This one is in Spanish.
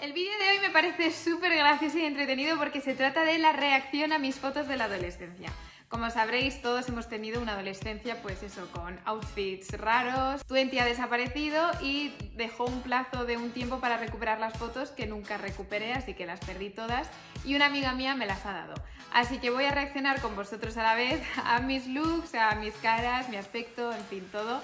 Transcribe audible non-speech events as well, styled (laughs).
El vídeo de hoy me parece súper gracioso y entretenido porque se trata de la reacción a mis fotos de la adolescencia. Como sabréis, todos hemos tenido una adolescencia, pues eso, con outfits raros. Twenty ha desaparecido y dejó un plazo de un tiempo para recuperar las fotos que nunca recuperé, así que las perdí todas. Y una amiga mía me las ha dado. Así que voy a reaccionar con vosotros a la vez (laughs) a mis looks, a mis caras, mi aspecto, en fin, todo